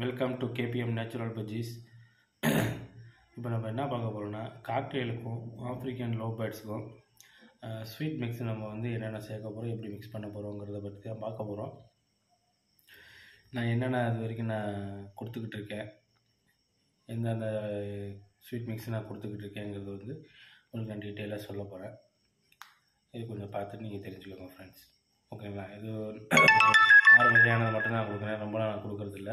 Welcome to KPM natural bajjis இப்போ நம்ம என்ன பார்க்க போகிறோம்னா காக்டெயிலுக்கும் ஆப்ரிக்கன் லோ பேர்ட்ஸுக்கும் ஸ்வீட் மிக்ஸ் நம்ம வந்து என்னென்ன சேர்க்க போகிறோம் எப்படி மிக்ஸ் பண்ண போகிறோங்கிறத பற்றி தான் பார்க்க போகிறோம் நான் என்னென்ன அது வரைக்கும் நான் கொடுத்துக்கிட்டு இருக்கேன் எந்தெந்த ஸ்வீட் மிக்ஸ் நான் கொடுத்துக்கிட்டு இருக்கேங்கிறது வந்து உங்களுக்கு நான் டீட்டெயிலாக சொல்ல போகிறேன் இது கொஞ்சம் பார்த்துட்டு நீங்கள் தெரிஞ்சுக்கோங்க ஃப்ரெண்ட்ஸ் ஓகேங்களா இது ஆறு வகையானது மட்டும் தான் கொடுக்குறேன். ரொம்ப நான் கொடுக்குறதில்ல.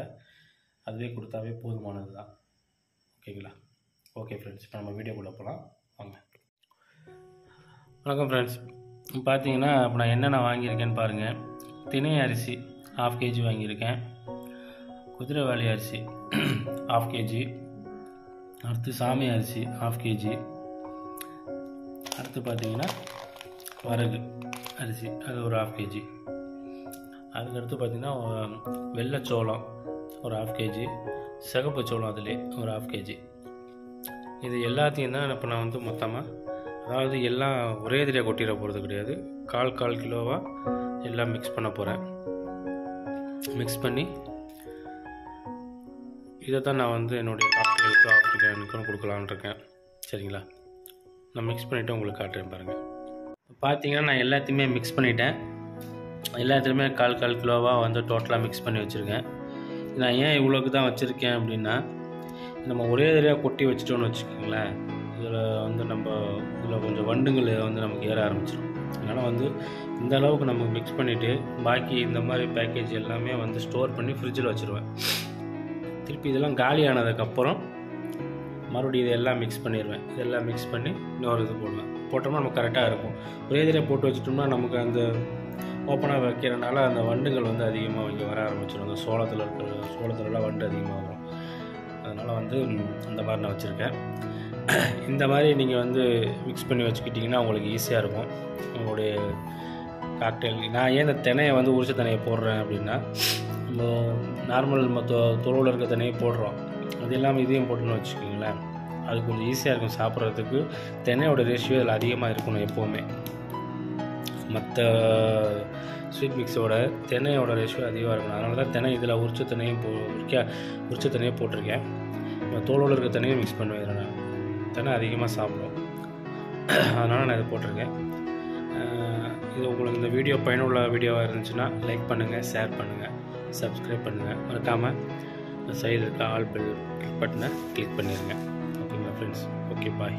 அதுவே கொடுத்தாவே போதுமானது தான் ஓகேங்களா? ஓகே ஃப்ரெண்ட்ஸ் இப்போ நம்ம வீடியோக்குள்ளே போகலாம் வாங்க. வணக்கம் ஃப்ரெண்ட்ஸ் பார்த்தீங்கன்னா இப்போ நான் என்னென்ன வாங்கியிருக்கேன்னு பாருங்கள் திணை அரிசி ஹாஃப் கேஜி வாங்கியிருக்கேன். குதிரைவாளி அரிசி ஹாஃப் கேஜி அடுத்து சாமி அரிசி ஹாஃப் கேஜி அடுத்து பார்த்தீங்கன்னா வரகு அரிசி அது ஒரு ஹாஃப் கேஜி அதுக்கடுத்து பார்த்திங்கன்னா வெள்ளைச்சோளம் ஒரு ஹாஃப் கேஜி சிகப்பு சோளம் அதிலே ஒரு ஹாஃப் கேஜி இது எல்லாத்தையும் தான் இப்போ நான் வந்து மொத்தமாக அதாவது எல்லாம் ஒரே இதில் கொட்டிட போகிறது கிடையாது. கால் கால் கிலோவாக எல்லாம் மிக்ஸ் பண்ண போகிறேன் மிக்ஸ் பண்ணி இதை தான் நான் வந்து என்னுடைய காக்டெயிலுக்கு ஆஃப்ரிக்கானுக்கும் கொடுக்கலான்னு இருக்கேன். சரிங்களா? நான் மிக்ஸ் பண்ணிவிட்டு உங்களுக்கு காட்டுறேன் பாருங்கள் பார்த்தீங்கன்னா நான் எல்லாத்தையுமே மிக்ஸ் பண்ணிட்டேன். எல்லாத்துலேயுமே கால் கால் கிலோவாக வந்து டோட்டலாக மிக்ஸ் பண்ணி வச்சுருக்கேன். நான் ஏன் இவ்வளோக்கு தான் வச்சுருக்கேன் அப்படின்னா நம்ம ஒரே தடவையாக கொட்டி வச்சுட்டோன்னு வச்சுக்கோங்களேன் இதில் வந்து நம்ம இதில் கொஞ்சம் வண்டுங்கள் வந்து நமக்கு ஏற ஆரம்பிச்சிடும் அதனால் வந்து இந்த அளவுக்கு நம்ம மிக்ஸ் பண்ணிவிட்டு பாக்கி இந்த மாதிரி பேக்கேஜ் எல்லாமே வந்து ஸ்டோர் பண்ணி ஃப்ரிட்ஜில் வச்சுருவேன். திருப்பி இதெல்லாம் காலி ஆனதுக்கப்புறம் மறுபடியும் இதெல்லாம் மிக்ஸ் பண்ணிடுவேன் இதெல்லாம் மிக்ஸ் பண்ணி இன்னொரு இது போடலாம் போட்டோம்னா நமக்கு கரெக்டாக இருக்கும். ஒரே தடவை போட்டு வச்சுட்டோம்னா நமக்கு அந்த ஓப்பனாக வைக்கிறனால அந்த வண்டுகள் வந்து அதிகமாக இங்கே வர ஆரம்பிச்சிடும். அந்த சோளத்தில் இருக்கிற சோளத்துலலாம் வண்டு அதிகமாக வரும். அதனால் வந்து அந்த மாதிரி நான் வச்சுருக்கேன். இந்த மாதிரி நீங்கள் வந்து மிக்ஸ் பண்ணி வச்சுக்கிட்டிங்கன்னா உங்களுக்கு ஈஸியாக இருக்கும். உங்களுடைய காக்டெயில் நான் ஏன் இந்த தினையை வந்து உரிச்ச தினையை போடுறேன் அப்படின்னா நம்ம நார்மல் நம்ம தொ தொழுவில் இருக்க தினையை போடுறோம். அது இல்லாமல் இதையும் போட்டுன்னு வச்சுக்கிங்களேன். அது கொஞ்சம் ஈஸியாக இருக்கும் சாப்பிட்றதுக்கு. தினையோட ரேஷியோ அதில் அதிகமாக இருக்கணும் எப்போவுமே. மற்ற ஸ்வீட் மிக்ஸோட தினையோட ரேஷியோ அதிகமாக இருக்கணும். அதனால தான் தினை இதில் உரிச்ச தினையும் போ உரிக்க உரிச்ச தினையும் போட்டிருக்கேன். தோலோடு இருக்க தினையும் மிக்ஸ் பண்ணுவேன் இதில் நான். தினை அதிகமாக சாப்பிடும். அதனால் நான் இதை போட்டிருக்கேன். இது உங்களுக்கு இந்த வீடியோ பயனுள்ள வீடியோவாக இருந்துச்சுன்னா லைக் பண்ணுங்கள் ஷேர் பண்ணுங்கள் சப்ஸ்கிரைப் பண்ணுங்கள் மறக்காமல் சைடில் இருக்க ஆல் பெல் பட்டனை கிளிக் பண்ணிடுங்க ஓகேங்களா ஃப்ரெண்ட்ஸ் ஓகே பாய்